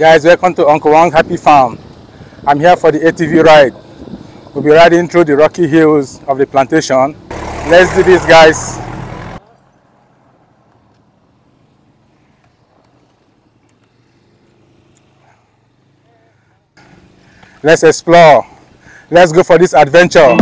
Guys, welcome to Uncle Wong Happy Farm. I'm here for the ATV ride. We'll be riding through the rocky hills of the plantation. Let's do this, guys. Let's explore. Let's go for this adventure.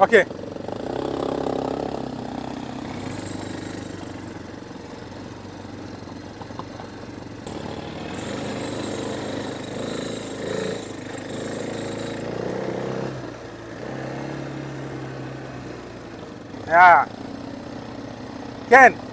Okay. Yeah. Ken.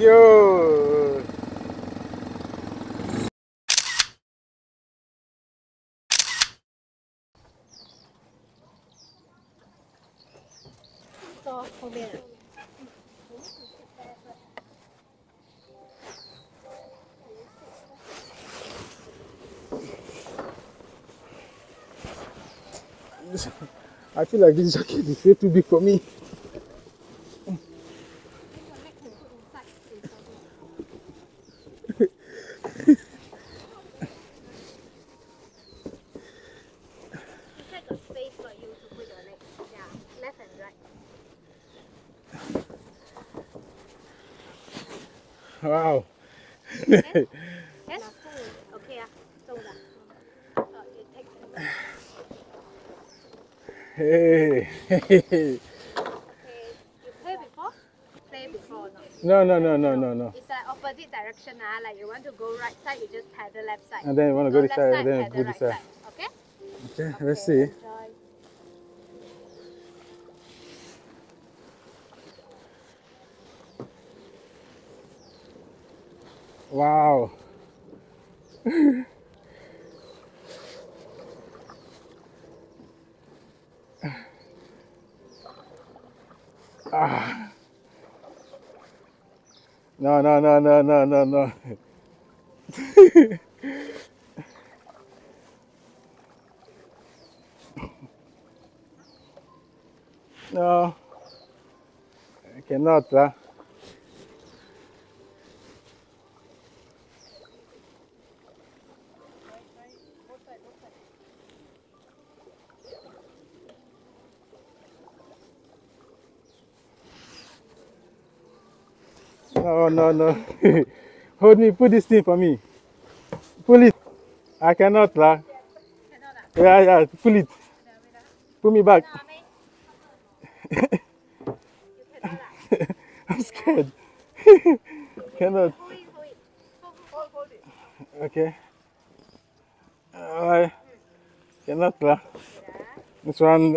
Yo. I feel like this jacket is way too big for me. Wow. Yes? Yes? Okay. So. Uh, Hey. Okay. You play before? Play before, no? no, no, no, no, no, no. It's like opposite direction, ah. Like you want to go right side, you just paddle left side. And then you want to go this left side, and then go this right side. Okay? Okay, let's see. Enjoy. Wow. ah. No, no, no, no, no, no, no. no. I cannot, lah. No, no, no. Hold me, put this thing for me. Pull it. I cannot, ah? Yeah, yeah, pull it. Put me back. I'm scared. cannot. Okay. Alright. Cannot, ah. This one.